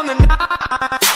on the night.